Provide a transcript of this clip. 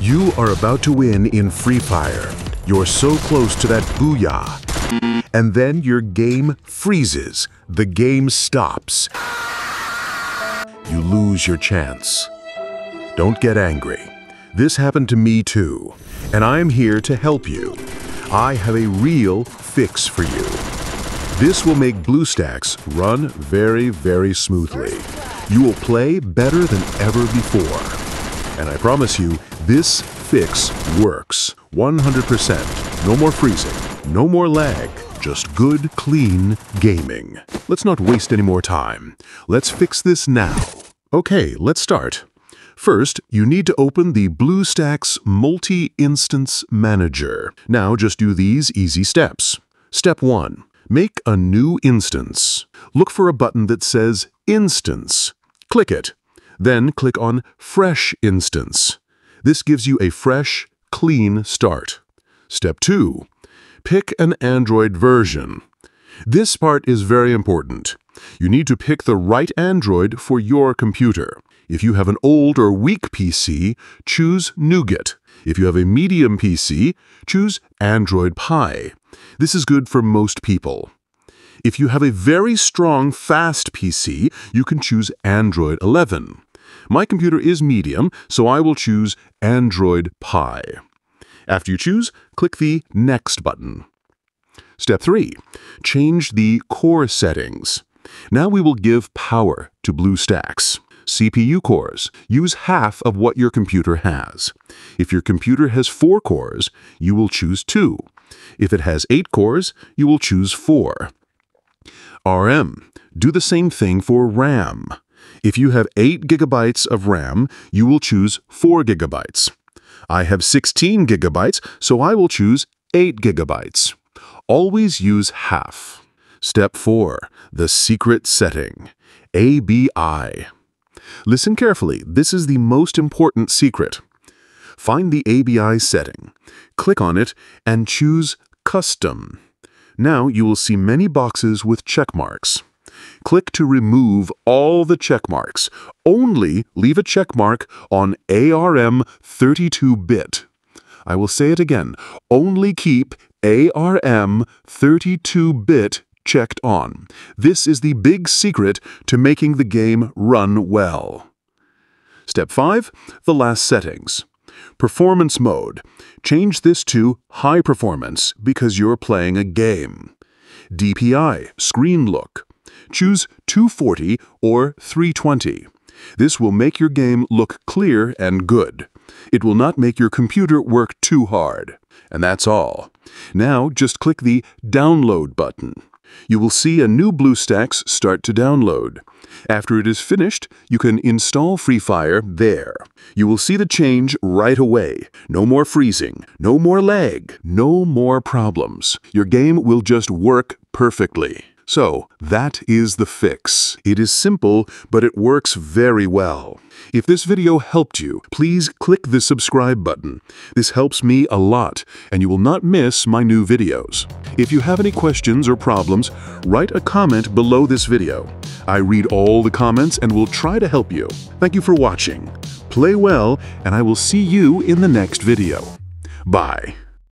You are about to win in Free Fire. You're so close to that booyah. And then your game freezes. The game stops. You lose your chance. Don't get angry. This happened to me too, and I'm here to help you. I have a real fix for you. This will make BlueStacks run very, very smoothly. You will play better than ever before. And I promise you, this fix works 100%. No more freezing, no more lag, just good, clean gaming. Let's not waste any more time. Let's fix this now. Okay, let's start. First, you need to open the BlueStacks Multi-Instance Manager. Now just do these easy steps. Step 1. Make a new instance. Look for a button that says Instance. Click it. Then click on Fresh Instance. This gives you a fresh, clean start. Step 2. Pick an Android version. This part is very important. You need to pick the right Android for your computer. If you have an old or weak PC, choose Nougat. If you have a medium PC, choose Android Pie. This is good for most people. If you have a very strong, fast PC, you can choose Android 11. My computer is medium, so I will choose Android Pie. After you choose, click the Next button. Step 3. Change the core settings. Now we will give power to BlueStacks. CPU cores. Use half of what your computer has. If your computer has 4 cores, you will choose 2. If it has 8 cores, you will choose 4. RAM. Do the same thing for RAM. If you have 8 gigabytes of RAM, you will choose 4 gigabytes. I have 16 gigabytes, so I will choose 8 gigabytes. Always use half. Step 4. The secret setting. ABI. Listen carefully. This is the most important secret. Find the ABI setting. Click on it and choose Custom. Now you will see many boxes with check marks. Click to remove all the check marks. Only leave a check mark on ARM 32-bit. I will say it again. Only keep ARM 32-bit checked on. This is the big secret to making the game run well. Step 5. The last settings. Performance mode. Change this to high performance because you're playing a game. DPI, screen look. Choose 240 or 320. This will make your game look clear and good. It will not make your computer work too hard. And that's all. Now just click the Download button. You will see a new BlueStacks start to download. After it is finished, you can install Free Fire there. You will see the change right away. No more freezing, no more lag, no more problems. Your game will just work perfectly. So, that is the fix. It is simple, but it works very well. If this video helped you, please click the subscribe button. This helps me a lot, and you will not miss my new videos. If you have any questions or problems, write a comment below this video. I read all the comments and will try to help you. Thank you for watching. Play well, and I will see you in the next video. Bye.